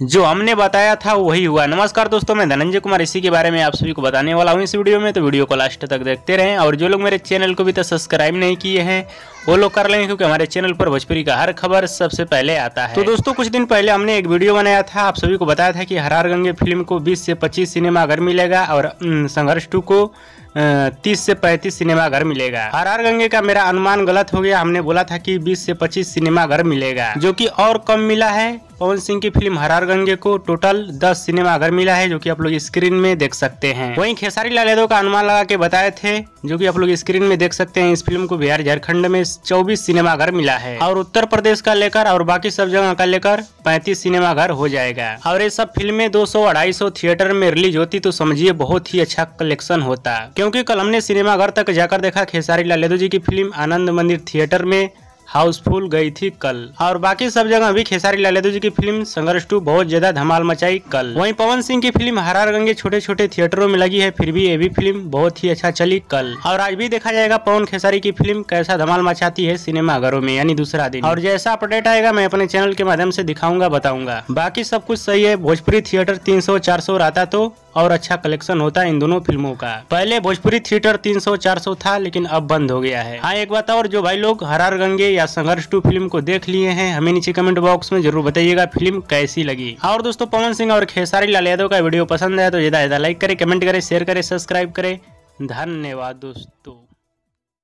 जो हमने बताया था वही हुआ। नमस्कार दोस्तों, मैं धनंजय कुमार इसी के बारे में आप सभी को बताने वाला हूँ इस वीडियो में। तो वीडियो को लास्ट तक देखते रहें और जो लोग मेरे चैनल को भी तो सब्सक्राइब नहीं किए हैं, वो लोग कर लेंगे क्योंकि हमारे चैनल पर भोजपुरी का हर खबर सबसे पहले आता है। तो दोस्तों, कुछ दिन पहले हमने एक वीडियो बनाया था। आप सभी को बताया था कि हरार गंगे फ़िल्म को 20 से 25 सिनेमा घर मिलेगा और संघर्ष टू को तीस से पैंतीस सिनेमा घर मिलेगा। हर हर गंगे का मेरा अनुमान गलत हो गया। हमने बोला था कि 20 से 25 सिनेमा घर मिलेगा, जो कि और कम मिला है। पवन सिंह की फ़िल्म हरार गंगे को टोटल 10 सिनेमाघर मिला है, जो कि आप लोग स्क्रीन में देख सकते हैं। वहीं खेसारी लाल यादव का अनुमान लगा के बताए थे, जो कि आप लोग स्क्रीन में देख सकते हैं, इस फ़िल्म को बिहार झारखंड में 24 सिनेमाघर मिला है। और उत्तर प्रदेश का लेकर और बाकी सब जगह का लेकर 35 सिनेमा घर हो जाएगा। और ये सब फ़िल्में 200 250 थिएटर में रिलीज़ होती तो समझिए बहुत ही अच्छा कलेक्शन होता। क्योंकि कल हमने सिनेमाघर तक जाकर देखा खेसारी लाल यादव जी की फ़िल्म आनंद मंदिर थिएटर में हाउसफुल गई थी कल। और बाकी सब जगह भी खेसारी लाल यादव जी की फ़िल्म संघर्ष टू बहुत ज़्यादा धमाल मचाई कल। वहीं पवन सिंह की फ़िल्म हरार गंगे छोटे छोटे थिएटरों में लगी है, फिर भी ये भी फ़िल्म बहुत ही अच्छा चली कल। और आज भी देखा जाएगा पवन खेसारी की फ़िल्म कैसा धमाल मचाती है सिनेमा घरों में, यानी दूसरा दिन। और जैसा अपडेट आएगा, मैं अपने चैनल के माध्यम से दिखाऊँगा, बताऊँगा। बाकी सब कुछ सही है, भोजपुरी थिएटर तीन सौ आता तो और अच्छा कलेक्शन होता है इन दोनों फ़िल्मों का। पहले भोजपुरी थिएटर 300-400 था, लेकिन अब बंद हो गया है। हाँ एक बात और, जो भाई लोग हरार गंगे या संघर्ष टू फ़िल्म को देख लिए हैं, हमें नीचे कमेंट बॉक्स में ज़रूर बताइएगा फ़िल्म कैसी लगी। और दोस्तों, पवन सिंह और खेसारी लाल यादव का वीडियो पसंद है तो ज़्यादा ज़्यादा लाइक करे, कमेंट करे शेयर करे सब्सक्राइब करे। धन्यवाद दोस्तों।